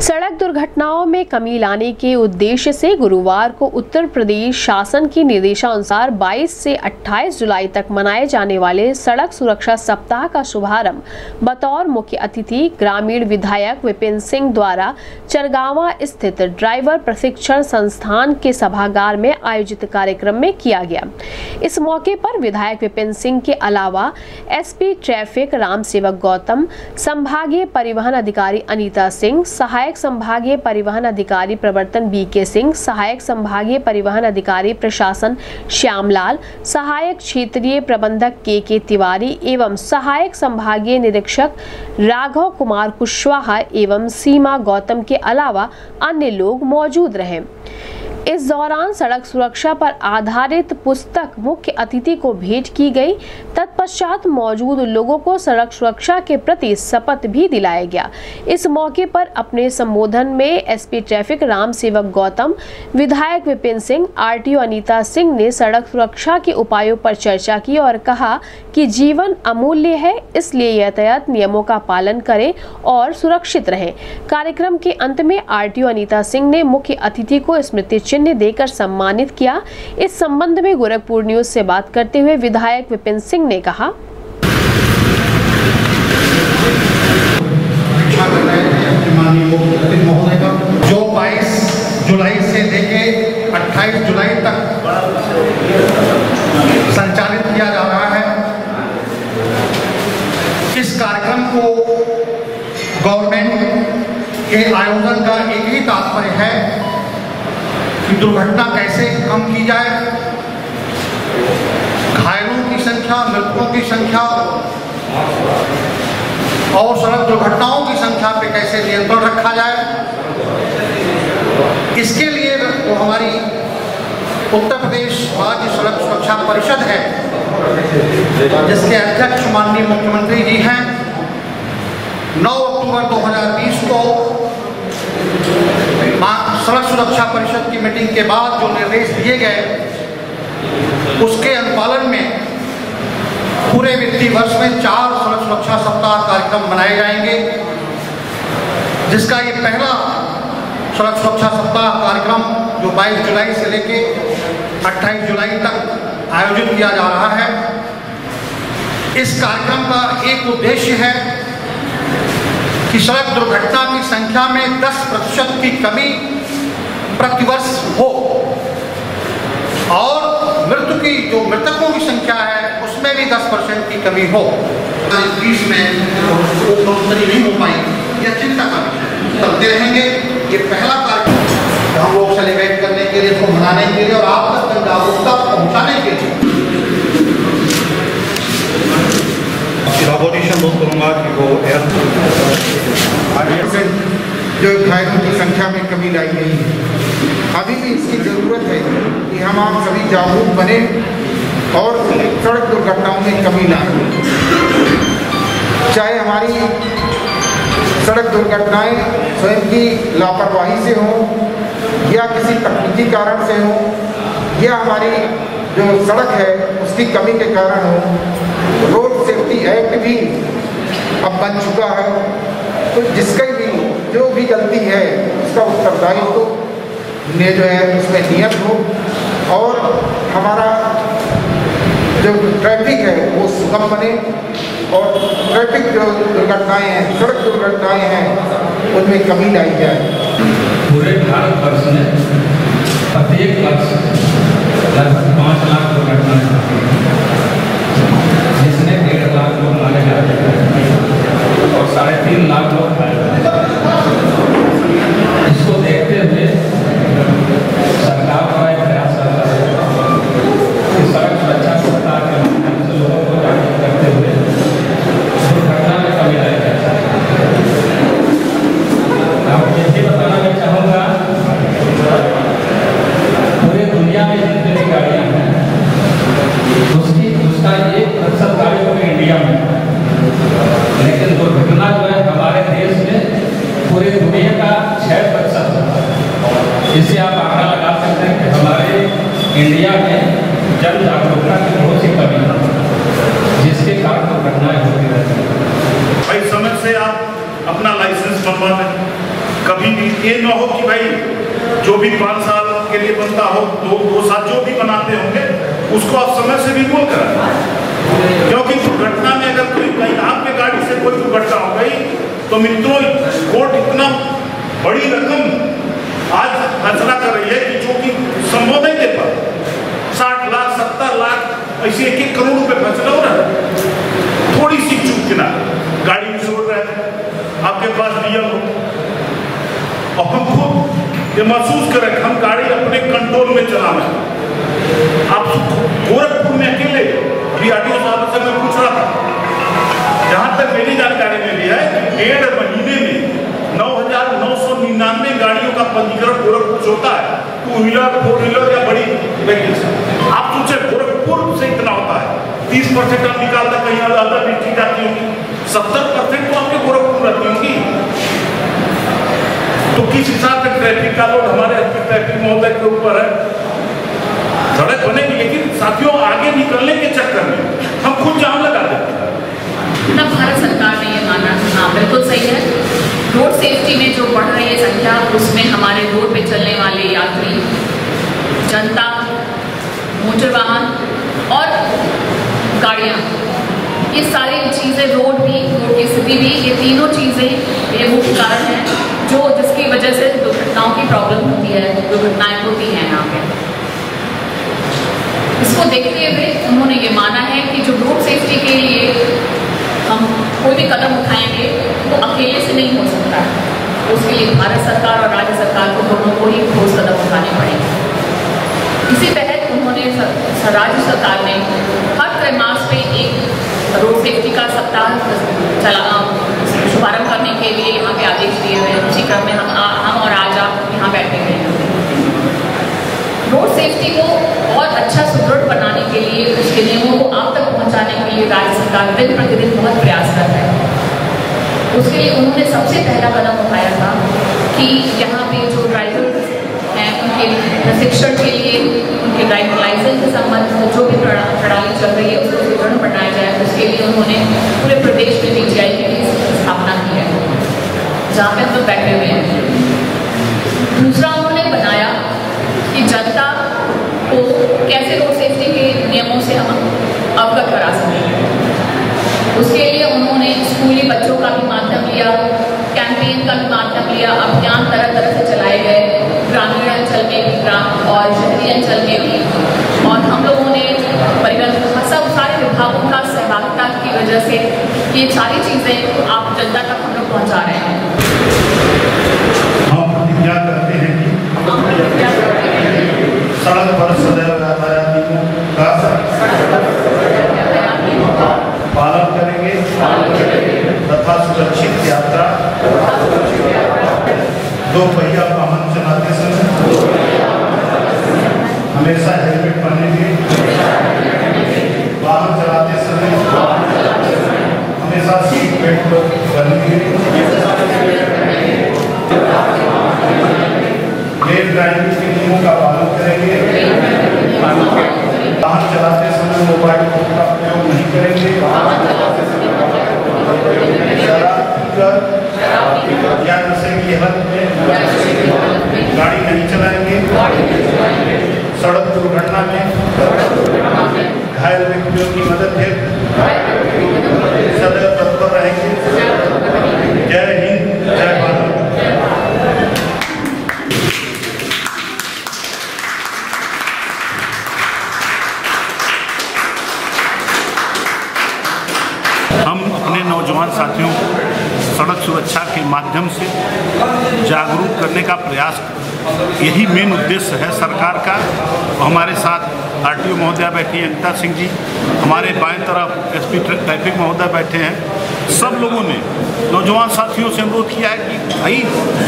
सड़क दुर्घटनाओं में कमी लाने के उद्देश्य से गुरुवार को उत्तर प्रदेश शासन के निर्देशानुसार 22 से 28 जुलाई तक मनाए जाने वाले सड़क सुरक्षा सप्ताह का शुभारंभ बतौर मुख्य अतिथि ग्रामीण विधायक विपिन सिंह द्वारा चरगावा स्थित ड्राइवर प्रशिक्षण संस्थान के सभागार में आयोजित कार्यक्रम में किया गया। इस मौके पर विधायक विपिन सिंह के अलावा एसपी ट्रैफ़िक राम सेवक गौतम, संभागीय परिवहन अधिकारी अनिता सिंह, सहायक संभागीय परिवहन अधिकारी प्रवर्तन बी के सिंह, सहायक संभागीय परिवहन अधिकारी प्रशासन श्यामलाल, सहायक क्षेत्रीय प्रबंधक के के तिवारी एवं सहायक संभागीय निरीक्षक राघव कुमार कुशवाहा एवं सीमा गौतम के अलावा अन्य लोग मौजूद रहे। इस दौरान सड़क सुरक्षा पर आधारित पुस्तक मुख्य अतिथि को भेंट की गई। तत्पश्चात मौजूद लोगों को सड़क सुरक्षा के प्रति शपथ भी दिलाया गया। इस मौके पर अपने संबोधन में एसपी ट्रैफ़िक राम सेवक गौतम, विधायक विपिन सिंह, आरटीओ अनीता सिंह ने सड़क सुरक्षा के उपायों पर चर्चा की और कहा कि जीवन अमूल्य है, इसलिए यातायात नियमों का पालन करें और सुरक्षित रहें। कार्यक्रम के अंत में आरटीओ अनीता सिंह ने मुख्य अतिथि को स्मृति चिन्ह देकर सम्मानित किया। इस संबंध में गोरखपुर न्यूज़ से बात करते हुए विधायक विपिन सिंह ने कहा। जो 22 जुलाई से लेके 28 जुलाई तक संचालित किया जा रहा है, इस कार्यक्रम को गवर्नमेंट के आयोजन का एक ही तात्पर्य है कि दुर्घटना कैसे कम की जाए। घायलों की संख्या, मृतकों की संख्या और सड़क दुर्घटनाओं की संख्या पे कैसे नियंत्रण रखा जाए। इसके लिए वो हमारी उत्तर प्रदेश राज्य सड़क सुरक्षा परिषद है, जिसके अध्यक्ष माननीय मुख्यमंत्री जी हैं। 9 अक्टूबर 2020 को सड़क सुरक्षा परिषद की मीटिंग के बाद जो निर्देश दिए गए, उसके अनुपालन में पूरे वित्तीय वर्ष में चार सड़क सुरक्षा सप्ताह कार्यक्रम मनाए जाएँगे, जिसका ये पहला सड़क सुरक्षा सप्ताह कार्यक्रम जो 22 जुलाई से लेके 28 जुलाई तक आयोजित किया जा रहा है। इस कार्यक्रम का एक उद्देश्य है कि सड़क दुर्घटना की संख्या में 10 प्रतिशत की कमी प्रतिवर्ष हो। और मृत्यु की जो मृतकों की संख्या है उसमें भी 10 परसेंट की कमी हो। बीस में वो बढ़ोतरी नहीं हो पाई यह चिंता का विषय चलते रहेंगे ये पहला कार्यक्रम हम लोग सेलिब्रेट करने के लिए इसको मनाने के लिए और आप तक जागरूकता पहुँचाने के लिए। इलाबोरेशन बहुत करूँगा कि वो जो घायलों की संख्या में कमी लाई गई है। अभी भी इसकी ज़रूरत है कि हम आप सभी जागरूक बने और सड़क दुर्घटनाओं में कमी लाएँ चाहे हमारी सड़क दुर्घटनाएँ स्वयं की लापरवाही से हों या किसी तकनीकी कारण से हों या हमारी जो सड़क है, उसकी कमी के कारण हो, रोड सेफ्टी एक्ट भी अब बन चुका है। तो जिसका भी जो भी गलती है, उसका उत्तरदायित्व तो ने जो है, उसमें नियत हो और हमारा जो ट्रैफ़िक है, वो सुगम बने। और ट्रैफ़िक जो दुर्घटनाएँ हैं, सड़क दुर्घटनाएँ हैं, उनमें कमी लाई जाए। पूरे भारत वर्ष में प्रत्येक वर्ष लगभग पाँच लाख दुर्घटनाएँ हैं जिसमें डेढ़ लाख लोग मारे जाते हैं। और साढ़े तीन लाख लोग घायल होते हैं इसको देखते हुए सरकार का एक प्रयास रहता है कि सड़क सुरक्षा सप्ताह के माध्यम से लोगों को जागरूक करते हुए दुर्घटना में कमी लाई जाए आपको ये भी बताना मैं चाहूँगा पूरे दुनिया में जितनी भी गाड़ियाँ हैं उसकी उसका एक प्रतिशत गाड़ियों में इंडिया में है। लेकिन दुर्घटना जो है हमारे देश में पूरी दुनिया का छः प्रतिशत है इससे आप आंकड़ा लगा सकते हैं कि हमारे इंडिया में जन जागरूकता की बहुत सी कमी है जिसके कारण दुर्घटनाएँ होती रहती हैं भाई समय से आप अपना लाइसेंस बनवा लें कभी भी ये न हो कि भाई जो भी पाँच साल के लिए बनता हो, दो दो साल जो भी बनाते होंगे, उसको आप समय से बोल कर क्योंकि दुर्घटना में अगर कोई कहीं आपके गाड़ी से कोई दुर्घटना हो गई तो मित्रों, कोर्ट इतना बड़ी रकम आज फैसला कर रही है कि जो कि संभव नहीं दे साठ लाख, सत्तर लाख, ऐसे एक एक करोड़ रुपए फैसला हो रहा है थोड़ी सी चूक के ना गाड़ी में छोड़ रहे हैं आपके पास डीएल हो और हम खुद महसूस करें, हम गाड़ी अपने कंट्रोल में चला रहे आप गोरखपुर में अकेले अभी आर साहब से मैं पूछ रहा था। जहाँ तक मेरी जानकारी में भी है डेढ़ महीने में नौ हज़ार नौ सौ निन्यानवे गाड़ियों का पंजीकरण गोरखपुर से होता है। टू व्हीलर फोर व्हीलर या बड़ी व्हीकल से आप सोचे गोरखपुर से इतना होता है। तीस परसेंट आप निकालते कहीं अदर डिस्ट्रिक्ट जाती होंगी। सत्तर परसेंट तो आपके गोरखपुर रहती होंगी। तो किस हिसाब ट्रैफ़िक का लोड हमारे ट्रैफ़िक महोदय के ऊपर है। सड़क बनेगी, लेकिन साथियों, आगे निकलने के चक्कर में हम खुद जाम लगा देते हैं। भारत सरकार ने ये माना हाँ बिल्कुल सही है। रोड सेफ्टी में जो बढ़ रही है संख्या, उसमें हमारे रोड पे चलने वाले यात्री, जनता, मोटर वाहन और गाड़ियाँ, ये सारी चीज़ें रोड भी रोड की स्थिति भी, ये तीनों चीज़ें, ये मुख्य कारण हैं। जो जिसकी वजह से दुर्घटनाओं की प्रॉब्लम होती है, दुर्घटनाएँ होती हैं यहाँ पे। इसको देखते हुए उन्होंने ये माना है कि जो रोड सेफ्टी के लिए हम कोई भी कदम उठाएँगे, वो तो अकेले से नहीं हो सकता। उसके लिए भारत सरकार और राज्य सरकार को दोनों को ही ठोस कदम उठाने पड़ेंगे। इसी तहत उन्होंने राज्य सरकार ने हर त्रैमास पे एक रोड सेफ्टी का सप्ताह चलाना शुभारंभ करने के लिए यहाँ पे आदेश दिए हुए हैं उसी क्रम में हम आ, हम और आज आप यहाँ बैठे हुए हैं रोड सेफ्टी को और अच्छा सुदृढ़ बनाने के लिए, उसके नियमों को आप तक पहुँचाने के लिए राज्य सरकार दिन प्रतिदिन बहुत प्रयास कर रहा है। उसके लिए उन्होंने सबसे पहला कदम उठाया था कि यहाँ पे जो ड्राइवर हैं, उनके प्रशिक्षण के लिए, उनके ड्राइविंग लाइसेंस के संबंध में जो भी प्रणाली चल रही है, उसको सुदृढ़ बनाया जाए। उसके लिए उन्होंने पूरे प्रदेश में डी की स्थापना की है, जहाँ पे हम लोग बैठे हुए हैं। दूसरा उन्होंने बनाया कि जनता को कैसे रोड सेफ्टी के नियमों से हम अवगत करा सकें उसके लिए उन्होंने स्कूली बच्चों का भी माध्यम लिया कैंपेन का भी माध्यम लिया अभियान तरह तरह से चलाए गए ग्रामीण अंचल में भी ग्राम और शहरी अंचल में भी। और हम लोगों ने परिवहन सब सारे विभागों का सहभागिता की वजह से ये सारी चीज़ें आप जनता तक हम लोग पहुँचा रहे हैं। हम प्रतिज्ञा करते हैं कि सड़क पर सदैव यातायात नियमों का पालन करेंगे। तथा सुरक्षित यात्रा। दो पहिया वाहन चलाते समय। हमेशा हेलमेट पहनेंगे वाहन चलाते समय। हमेशा सीट बेल्ट पहनेंगे लेन ड्राइविंग के नियमों का पालन करेंगे। वाहन चलाते समय मोबाइल फ़ोन का प्रयोग नहीं करेंगे शराब पीकर या नशे की हालत में गाड़ी नहीं चलाएँगे सड़क दुर्घटना में घायल व्यक्तियों की मदद हेतु करने का प्रयास। यही मेन उद्देश्य है सरकार का। हमारे साथ आरटीओ महोदया बैठी हैं अनिता सिंह जी। हमारे बाएँ तरफ़ एसपी ट्रैफ़िक महोदय बैठे हैं। सब लोगों ने, नौजवान साथियों से अनुरोध किया है कि भाई,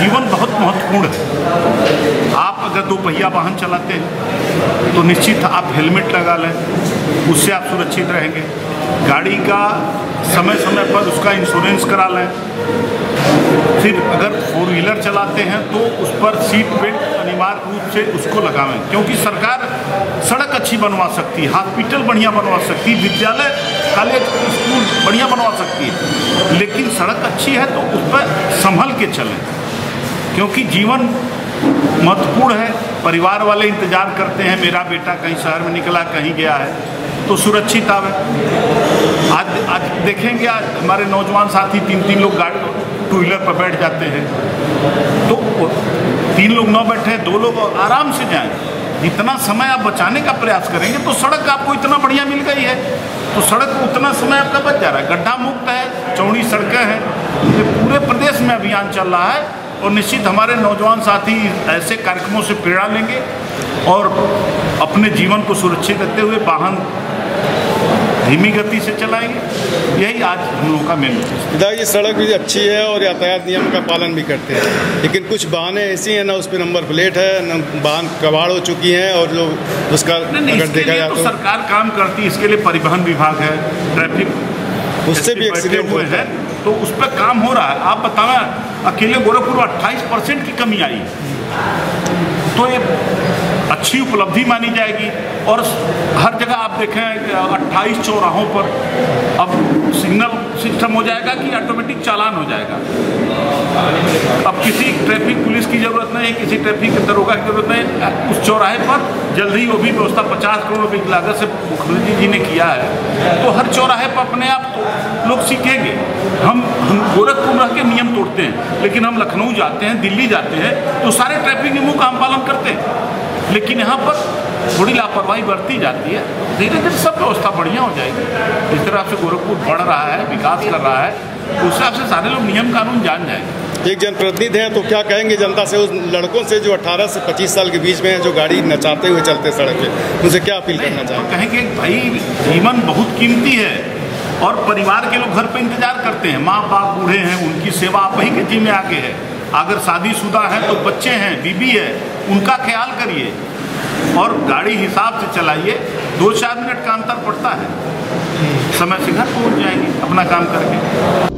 जीवन बहुत महत्वपूर्ण है। आप अगर दो पहिया वाहन चलाते हैं तो निश्चित आप हेलमेट लगा लें, उससे आप सुरक्षित रहेंगे। गाड़ी का समय समय पर उसका इंश्योरेंस करा लें। फिर अगर फोर व्हीलर चलाते हैं तो उस पर सीट बेल्ट अनिवार्य रूप से उसको लगावें, क्योंकि सरकार सड़क अच्छी बनवा सकती है हॉस्पिटल बढ़िया बनवा सकती है, विद्यालय कॉलेज स्कूल बढ़िया बनवा सकती है। लेकिन सड़क अच्छी है तो उस पर संभल के चलें, क्योंकि जीवन महत्वपूर्ण है। परिवार वाले इंतज़ार करते हैं, मेरा बेटा कहीं शहर में निकला, कहीं गया है। तो सुरक्षित आवे। आज आज देखेंगे, आज हमारे नौजवान साथी तीन तीन लोग गाड़ी टू व्हीलर पर बैठ जाते हैं। तो तीन लोग न बैठे, दो लोग आराम से जाएँ। जितना समय आप बचाने का प्रयास करेंगे तो सड़क आपको इतना बढ़िया मिल गई है। तो सड़क उतना समय आपका बच जा रहा है। गड्ढा मुक्त है, चौड़ी सड़कें हैं। ये पूरे प्रदेश में अभियान चल रहा है और निश्चित हमारे नौजवान साथी ऐसे कार्यक्रमों से प्रेरणा लेंगे और अपने जीवन को सुरक्षित रखते हुए वाहन धीमी गति से चलाएँगे। यही आज हम लोगों का मेन दादा ये सड़क भी अच्छी है और यातायात नियम का पालन भी करते हैं। लेकिन कुछ वाहनें ऐसी हैं ना उस पर नंबर प्लेट है न वाहन कबाड़ हो चुकी हैं और जो उसका अगर देखा जाए तो तो सरकार काम करती है इसके लिए परिवहन विभाग है ट्रैफ़िक उससे भी एक्सीडेंट हुए हैं तो उस पर काम हो रहा है। आप बताना अकेले गोरखपुर में अट्ठाईस परसेंट की कमी आई। है तो ये अच्छी उपलब्धि मानी जाएगी। और हर जगह आप देखें अट्ठाईस चौराहों पर अब सिग्नल सिस्टम हो जाएगा कि ऑटोमेटिक चालान हो जाएगा। अब किसी ट्रैफ़िक पुलिस की ज़रूरत नहीं, किसी ट्रैफ़िक दरोगा की ज़रूरत नहीं। उस चौराहे पर जल्द ही वो भी व्यवस्था पचास करोड़ रुपए की लागत से मुख्यमंत्री जी ने किया है। तो हर चौराहे पर अपने आप तो लोग सीखेंगे। हम हम गोरखपुर रह के नियम तोड़ते हैं, लेकिन हम लखनऊ जाते हैं, दिल्ली जाते हैं तो सारे ट्रैफ़िक नियमों का हम पालन करते हैं। लेकिन यहाँ पर थोड़ी लापरवाही बढ़ती जाती है। धीरे धीरे सब व्यवस्था बढ़िया हो जाएगी। जिस तरह से गोरखपुर बढ़ रहा है विकास कर रहा है उस हिसाब से सारे लोग नियम कानून जान जाएँगे। एक जनप्रतिनिधि है तो क्या कहेंगे जनता से? उस लड़कों से जो 18 से 25 साल के बीच में हैं जो गाड़ी नचाते हुए चलते सड़क पे उनसे क्या अपील करना तो चाहेंगे? कहेंगे भाई जीवन बहुत कीमती है और परिवार के लोग घर पे इंतज़ार करते हैं। माँ बाप बूढ़े हैं उनकी सेवा आप ही के जिम्मे आगे है। अगर शादीशुदा है तो बच्चे हैं, बीबी है, उनका ख्याल करिए और गाड़ी हिसाब से चलाइए। दो चार मिनट का अंतर पड़ता है। समय से घर पहुँच जाएँगे अपना काम करके।